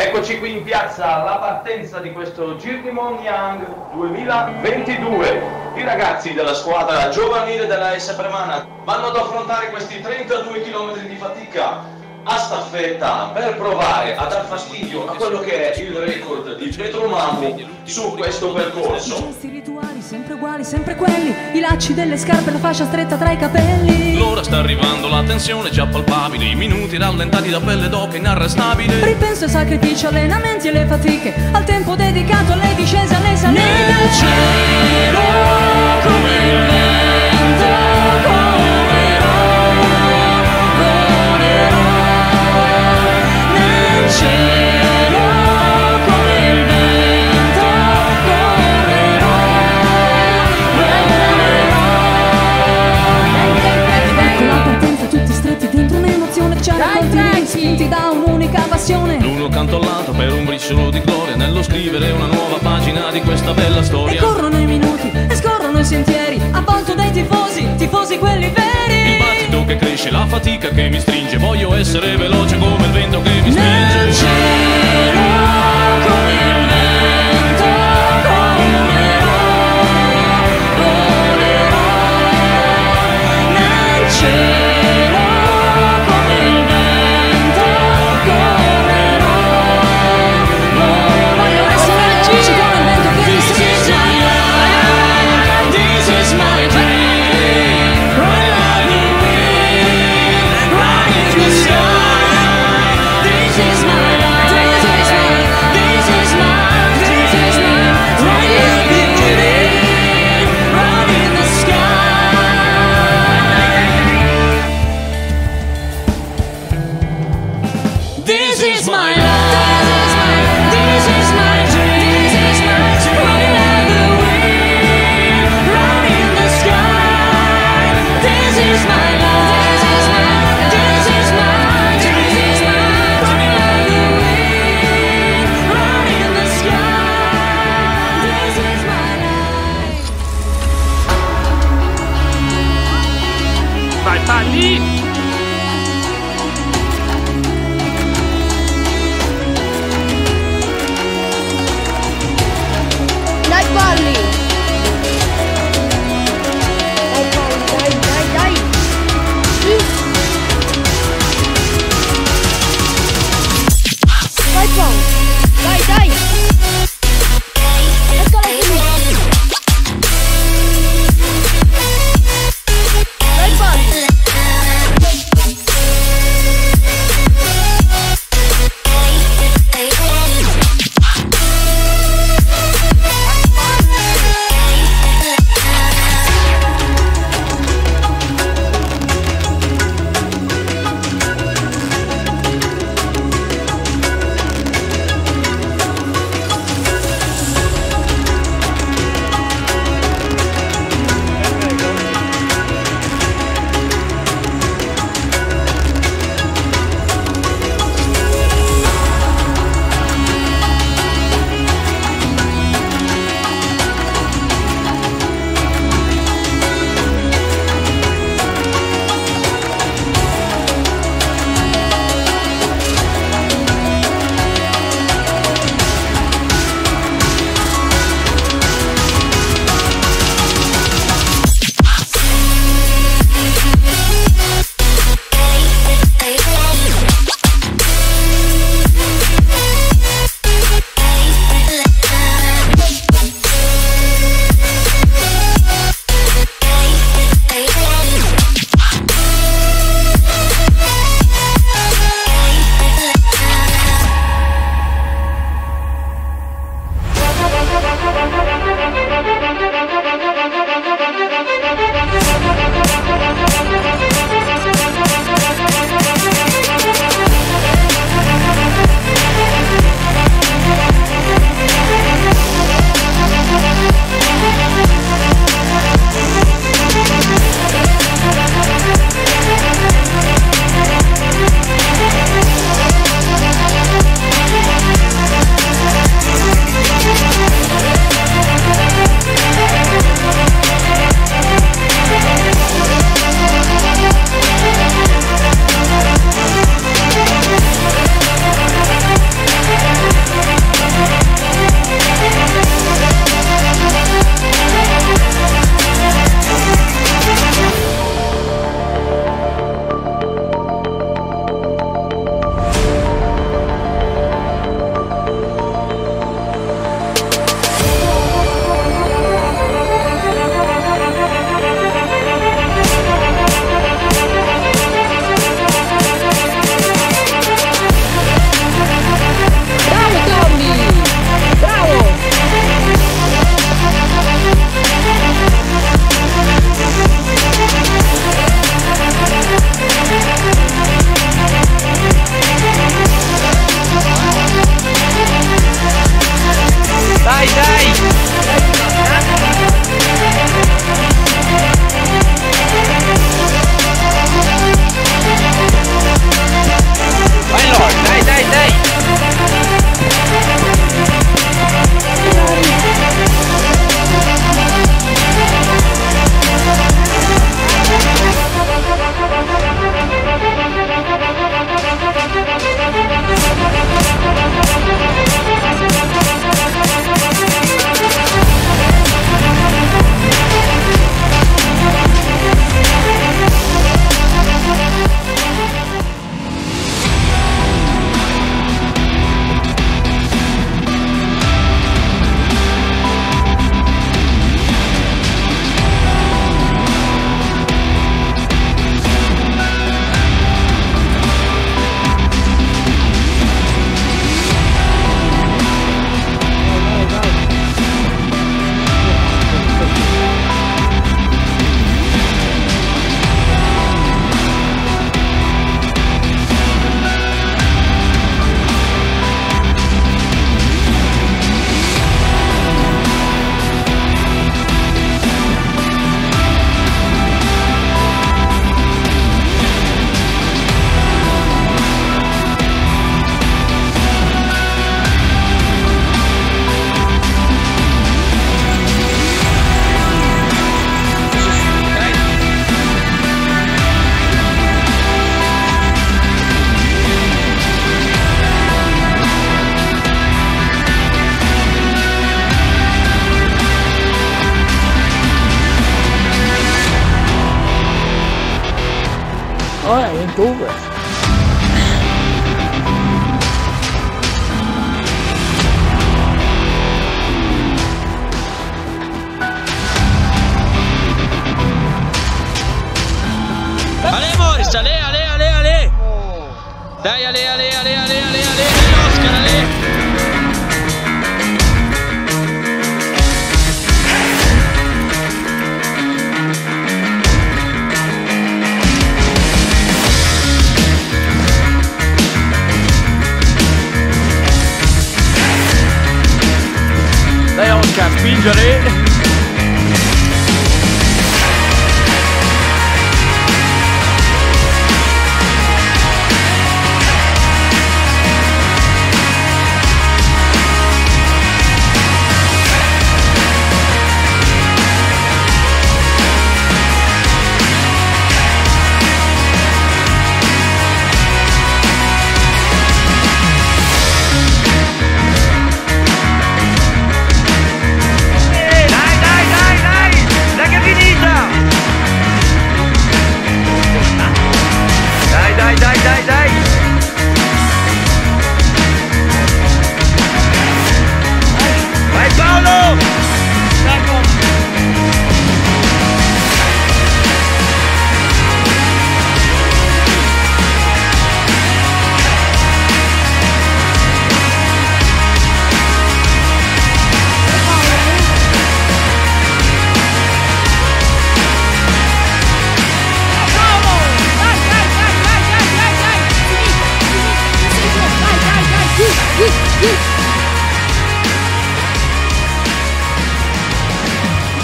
Eccoci qui in piazza alla partenza di questo Gir di Monyang 2022. I ragazzi della squadra giovanile della S Premana vanno ad affrontare questi 32 km di fatica a staffetta per provare a dar fastidio a quello che è il record di Pietro Mamu su questo percorso. Sempre uguali, sempre quelli, i lacci delle scarpe, la fascia stretta tra i capelli. L'ora sta arrivando, la tensione già palpabile, i minuti rallentati da pelle d'oca inarrestabile. Ripenso ai sacrifici, allenamenti e le fatiche, al tempo dedicato alle discese, alle salite. Nel cielo come il tifosi, quelli Il veri. battito che cresce, la fatica che mi stringe, voglio essere veloce come il vento che mi spinge. school with. Allez Maurice, allez, allez, allez, allez Dai, allez, allez, allez, allez, allez, allez got it?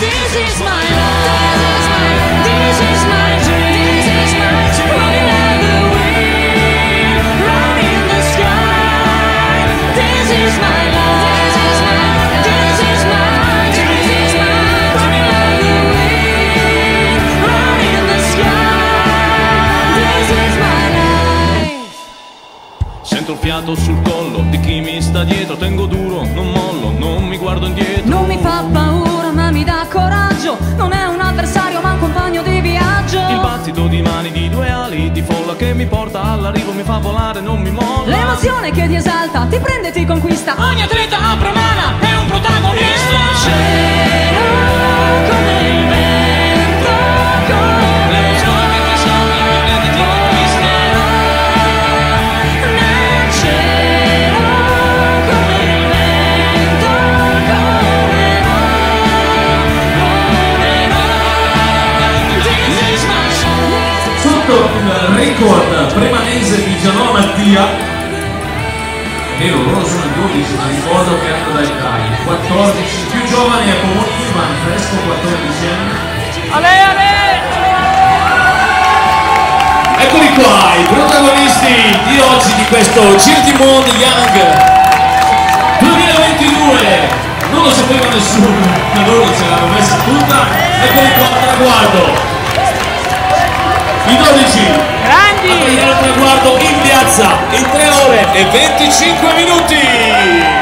This is my life. Fa volare, non mi molla. L'emozione che ti esalta, ti prende e ti conquista Ogni atleta apre mano, è un protagonista Cielo record premanese di Gianò Mattia, è vero, loro sono in 12, ma ricordo che hanno dai dai 14, più giovane è Pomoni Ivan, fresco 14 anni. Ale, ale! Eccoli qua, i protagonisti di oggi di questo Cirtimon Young 2022. Non lo sapeva nessuno, ma loro ce l'hanno messa tutta. Eccoli qua al traguardo. I 12 Grandi! al traguardo in piazza in 3 ore e 25 minuti.